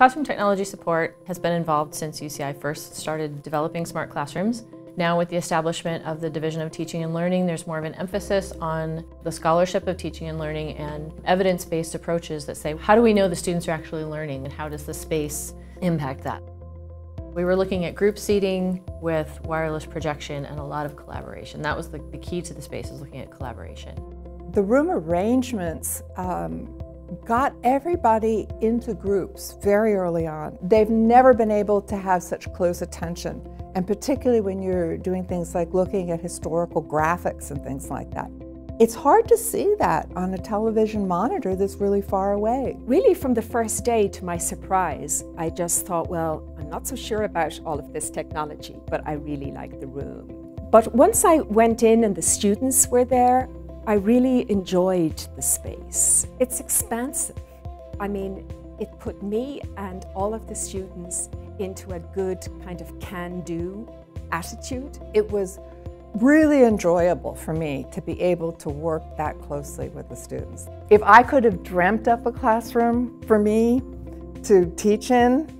Classroom technology support has been involved since UCI first started developing smart classrooms. Now with the establishment of the Division of Teaching and Learning, there's more of an emphasis on the scholarship of teaching and learning and evidence-based approaches that say, how do we know the students are actually learning and how does the space impact that? We were looking at group seating with wireless projection and a lot of collaboration. That was the, the key to the space, is looking at collaboration. The room arrangements um, got everybody into groups very early on. They've never been able to have such close attention, and particularly when you're doing things like looking at historical graphics and things like that. It's hard to see that on a television monitor that's really far away. Really, from the first day, to my surprise, I just thought, well, I'm not so sure about all of this technology, but I really like the room. But once I went in and the students were there, I really enjoyed the space. It's expansive. I mean, it put me and all of the students into a good kind of can-do attitude. It was really enjoyable for me to be able to work that closely with the students. If I could have dreamt up a classroom for me to teach in,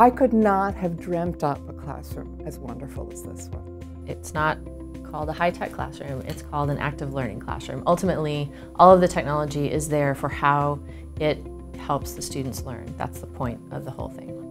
I could not have dreamt up a classroom as wonderful as this one. It's not called a high-tech classroom, it's called an active learning classroom. Ultimately, all of the technology is there for how it helps the students learn. That's the point of the whole thing.